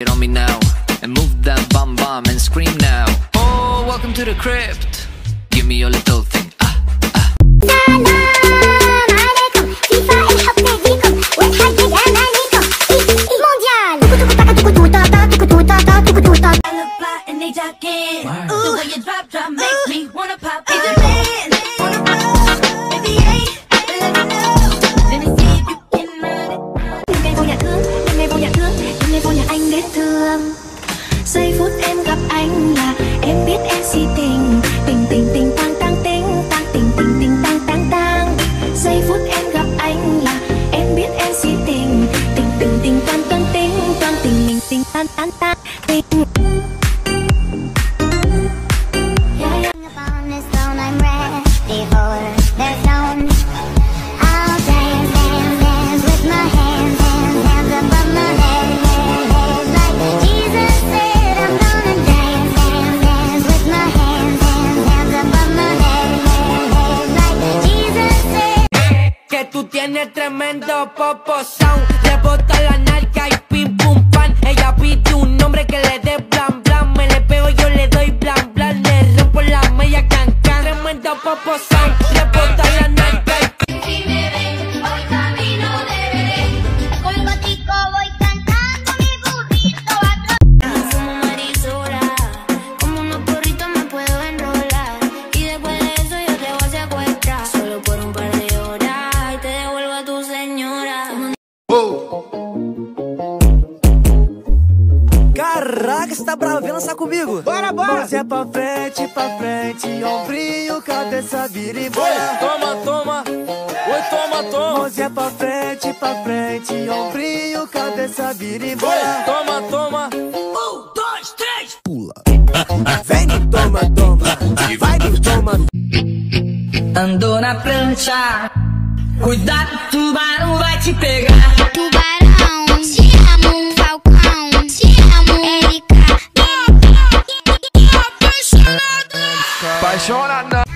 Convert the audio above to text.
Get on me now and move that bum bum and scream now. Oh, welcome to the crypt. Give me your little thing. Ah, ah. Ooh. The way you drop, drop makes me wanna pop. Anh là em biết em si tình Que tú tienes tremendo poposón. Le bota la narca y pim pum pan. Ella pide un nombre que le dé blan blan. Me le pego, yo le doy blan blan. Le rompo la media can can. Tremendo poposón. Le Caraca, você tá bravo? Vem lançar comigo. Bora, bora. Mãozinha pra frente, pra frente, ombrinho, cabeça, vira e bora. Toma, toma. Oi, toma, toma. Mãozinha pra frente, pra frente, ombrinho, cabeça, vira e Oi, bora. toma, toma. Vem no toma, toma, vai toma. Andou na prancha. Cuidado, tubarão vai te pegar. Tubarão, By Sean now.